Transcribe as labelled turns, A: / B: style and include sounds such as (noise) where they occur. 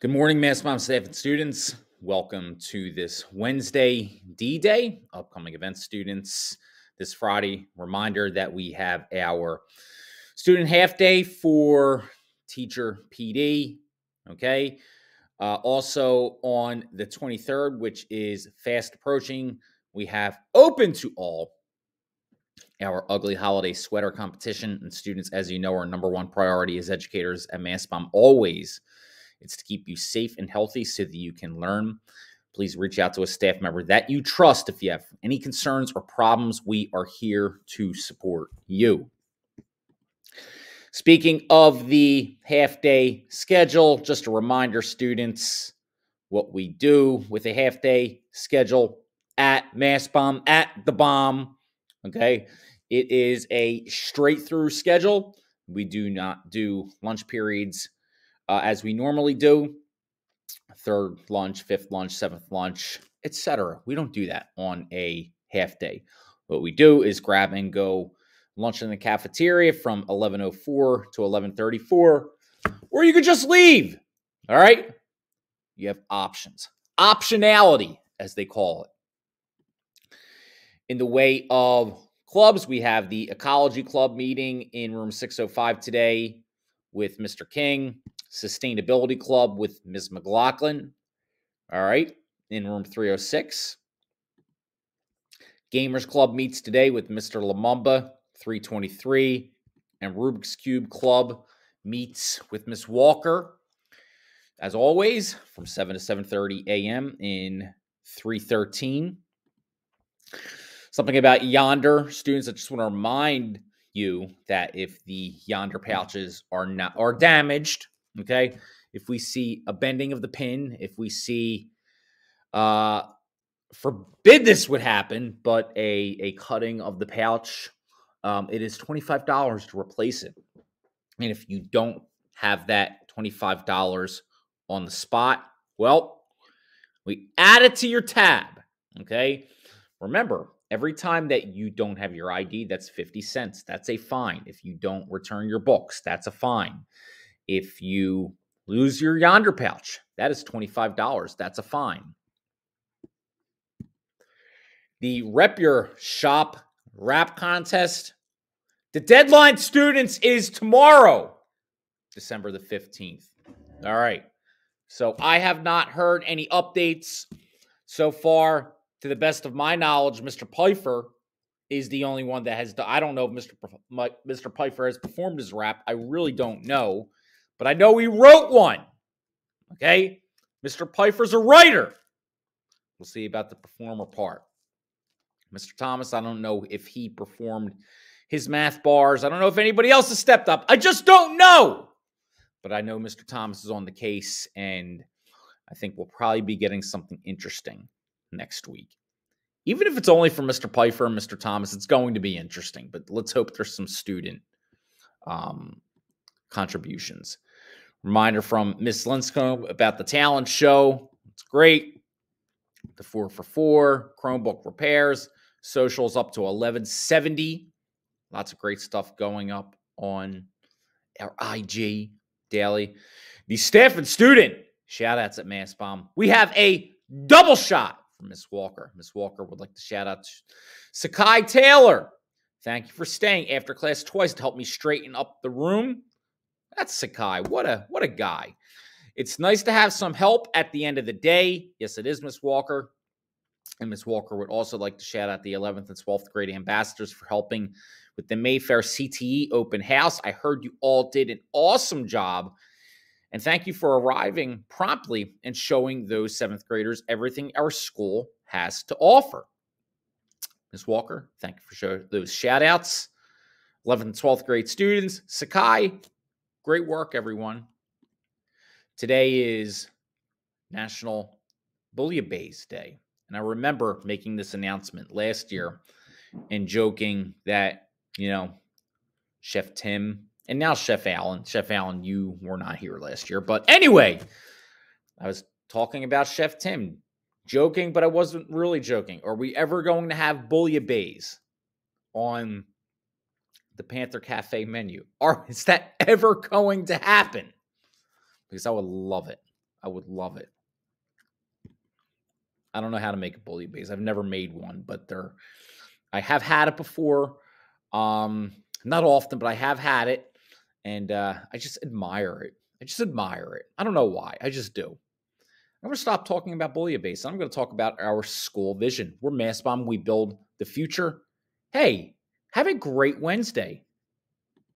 A: Good morning, Mastbaum staff and students. Welcome to this Wednesday D Day, upcoming event students. This Friday, reminder that we have our student half day for teacher PD. Okay. Uh, also on the 23rd, which is fast approaching, we have open to all our ugly holiday sweater competition. And students, as you know, our number one priority as educators at Mastbaum always it's to keep you safe and healthy so that you can learn. Please reach out to a staff member that you trust if you have any concerns or problems. We are here to support you. Speaking of the half day schedule, just a reminder, students, what we do with a half day schedule at Mastbaum, at the bomb. Okay. It is a straight through schedule. We do not do lunch periods uh, as we normally do third lunch, fifth lunch, seventh lunch, etc. We don't do that on a half day. What we do is grab and go lunch in the cafeteria from 1104 to 1134 or you could just leave. All right? You have options. Optionality as they call it. In the way of clubs, we have the Ecology Club meeting in room 605 today with Mr. King. Sustainability Club with Ms. McLaughlin. All right, in room 306. Gamers Club meets today with Mr. Lamumba, 323. And Rubik's Cube Club meets with Miss Walker, as always, from 7 to 7.30 a.m. in 313. Something about Yondr students, I just want to remind you that if the Yondr pouches are not are damaged, Okay. If we see a bending of the pin, if we see, uh, forbid this would happen, but a, a cutting of the pouch, um, it is $25 to replace it. And if you don't have that $25 on the spot, well, we add it to your tab. Okay. Remember, every time that you don't have your ID, that's 50 cents. That's a fine. If you don't return your books, that's a fine. If you lose your Yondr pouch, that is $25. That's a fine. The Rep Your Shop rap contest. The deadline, students, is tomorrow, December the 15th. All right. So I have not heard any updates so far. To the best of my knowledge, Mr. Pfeiffer is the only one that has. I don't know if Mr. Mr. Pfeiffer has performed his rap. I really don't know but I know he wrote one. Okay? Mr. Pfeiffer's a writer. We'll see about the performer part. Mr. Thomas, I don't know if he performed his math bars. I don't know if anybody else has stepped up. I just don't know. But I know Mr. Thomas is on the case, and I think we'll probably be getting something interesting next week. Even if it's only for Mr. Pfeiffer and Mr. Thomas, it's going to be interesting. But let's hope there's some student um, contributions. Reminder from Miss Linscomb about the talent show. It's great. The four for four, Chromebook repairs, socials up to 1170. Lots of great stuff going up on our IG daily. The staff and student shout outs at Mastbaum. We have a double shot Miss Walker. Miss Walker would like to shout out to Sakai Taylor. Thank you for staying after class twice to help me straighten up the room. That's Sakai. What a what a guy. It's nice to have some help at the end of the day. Yes, it is Miss Walker. And Miss Walker would also like to shout out the 11th and 12th grade ambassadors for helping with the Mayfair CTE open house. I heard you all did an awesome job. And thank you for arriving promptly and showing those seventh graders everything our school has to offer. Ms. Walker, thank you for those shout outs. 11th and 12th grade students, Sakai, Great work, everyone. Today is National Bouillabaisse Day. And I remember making this announcement last year and joking that, you know, Chef Tim and now Chef Allen, Chef Allen, you were not here last year. But anyway, I was talking about Chef Tim, joking, but I wasn't really joking. Are we ever going to have bouillabaisse on the Panther Cafe menu? Or (laughs) is that ever going to happen? Because I would love it. I would love it. I don't know how to make a bouillabaisse. I've never made one, but they're I have had it before. Um, not often, but I have had it, and uh, I just admire it. I just admire it. I don't know why. I just do. I'm going to stop talking about base. I'm going to talk about our school vision. We're Mastbaum. We build the future. Hey, have a great Wednesday.